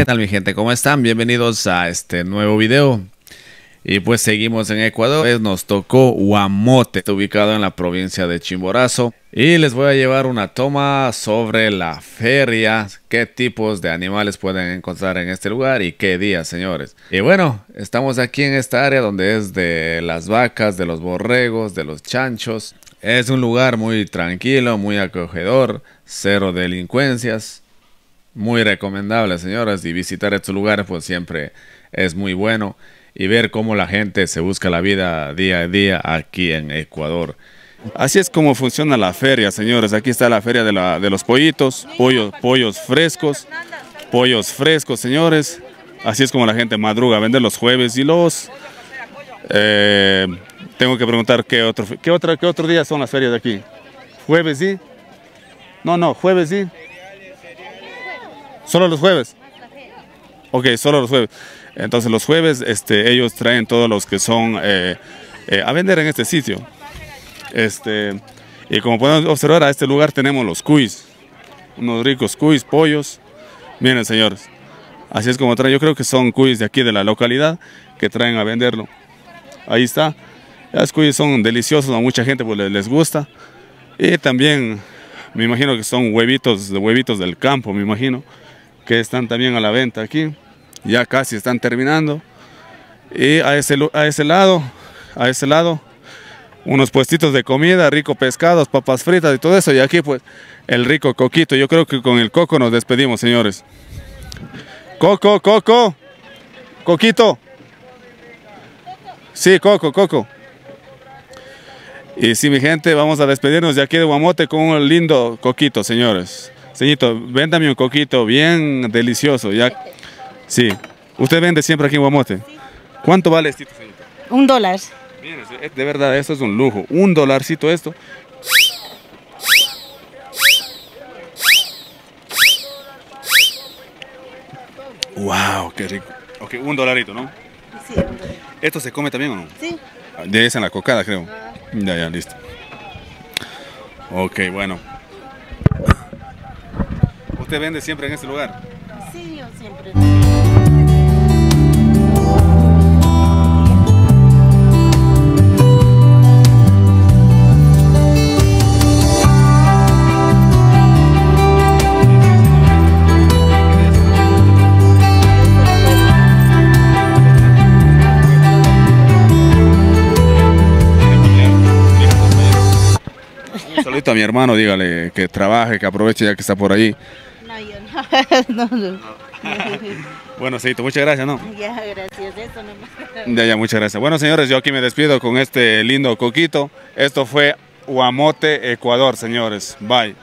¿Qué tal mi gente? ¿Cómo están? Bienvenidos a este nuevo video. Y pues seguimos en Ecuador. Nos tocó Huamote, ubicado en la provincia de Chimborazo. Y les voy a llevar una toma sobre la feria, qué tipos de animales pueden encontrar en este lugar y qué días, señores. Y bueno, estamos aquí en esta área donde es de las vacas, de los borregos, de los chanchos. Es un lugar muy tranquilo, muy acogedor, cero delincuencias. Muy recomendable, señoras, y visitar estos lugares pues siempre es muy bueno y ver cómo la gente se busca la vida día a día aquí en Ecuador. Así es como funciona la feria, señores. Aquí está la feria de, la, de los pollitos, pollos, pollos frescos, pollos frescos, señores. Así es como la gente madruga a vender los jueves y los... Eh, tengo que preguntar qué otro, qué, otra, qué otro día son las ferias de aquí. ¿Jueves sí? No, no, jueves sí. ¿Solo los jueves? Ok, solo los jueves. Entonces los jueves este, ellos traen todos los que son eh, eh, a vender en este sitio. Este, y como pueden observar, a este lugar tenemos los cuis. Unos ricos cuis, pollos. Miren, señores. Así es como traen. Yo creo que son cuis de aquí de la localidad que traen a venderlo. Ahí está. Los cuis son deliciosos, a mucha gente pues, les gusta. Y también me imagino que son huevitos, huevitos del campo, me imagino, que están también a la venta aquí ya casi están terminando. Y a ese, a ese lado, a ese lado, unos puestitos de comida, rico pescados, papas fritas y todo eso. Y aquí pues el rico coquito. Yo creo que con el coco nos despedimos, señores. Coco, coco, coquito. Sí, coco, coco. Y sí, mi gente, vamos a despedirnos de aquí de Guamote con un lindo coquito, señores. Señito, véndame un coquito bien delicioso. Ya Sí. ¿Usted vende siempre aquí en Guamote? ¿Cuánto vale esto, señorita? Un dólar. de verdad, esto es un lujo. Un dolarcito esto. ¡Wow! ¡Qué rico! Ok, un dolarito, ¿no? Sí, un ¿Esto se come también o no? Sí. De esa en la cocada, creo. Ya, ya, listo. Ok, bueno. ¿Usted vende siempre en este lugar? Sí, yo siempre. Saludito a mi hermano, dígale que trabaje, que aproveche ya que está por ahí. No, no. bueno, Seito, muchas gracias, ¿no? Ya, gracias, eso nomás. Ya, ya, muchas gracias. Bueno, señores, yo aquí me despido con este lindo coquito. Esto fue Huamote, Ecuador, señores. Bye.